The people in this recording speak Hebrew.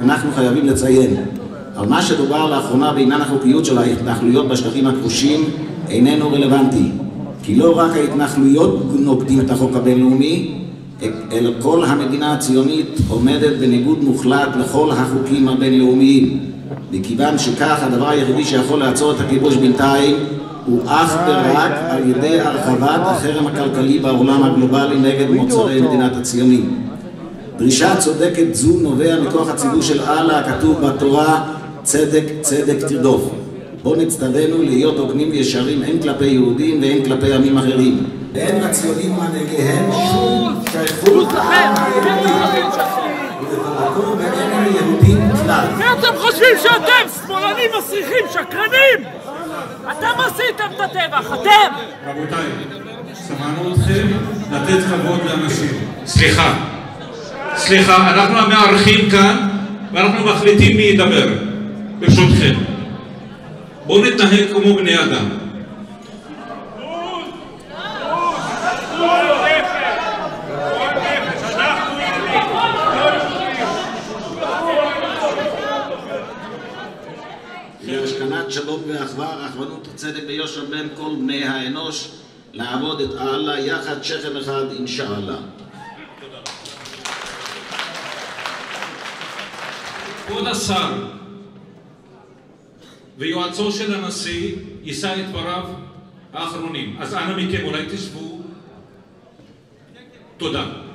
אנחנו חייבים לציין, על מה שדובר לאחרונה בעניין החוקיות של ההתנחלויות בשטחים הכבושים איננו רלוונטי, כי לא רק ההתנחלויות נוגדים את החוק הבינלאומי, אלא כל המדינה הציונית עומדת בניגוד מוחלט לכל החוקים הבינלאומיים. מכיוון שכך הדבר היחידי שיכול לעצור את הכיבוש בינתיים הוא אך ורק על ידי הרחבת החרם הכלכלי בעולם הגלובלי נגד מוצרי מדינת הציונים. דרישה צודקת זו נובע מכוח הציבור של אללה הכתוב בתורה צדק צדק תרדוף. בו נצטווינו להיות הוגנים וישרים הן כלפי יהודים והן כלפי עמים אחרים. ואין לציונים מנהיגיהם שום שייכות לעם היהודי. ואיננו יהודים כלל. מי אתם חושבים שאתם? שמאלנים מסריחים, שקרנים! אתם עשיתם את הטבח, אתם! רבותיי, שמענו אתכם לתת כבוד לאנשים. סליחה, סליחה, אנחנו המארחים כאן ואנחנו מחליטים מי ידבר, ברשותכם. בואו נתנהג כמו בני אדם. להשכנת שלום ואחווה, רחמנות וצדק ויושר בין כל בני האנוש, לעבוד את אללה יחד שכם אחד, אינשאללה. כבוד השר ויועצו של הנשיא יישא את דבריו האחרונים. אז אנא מכם אולי תשבו. תודה.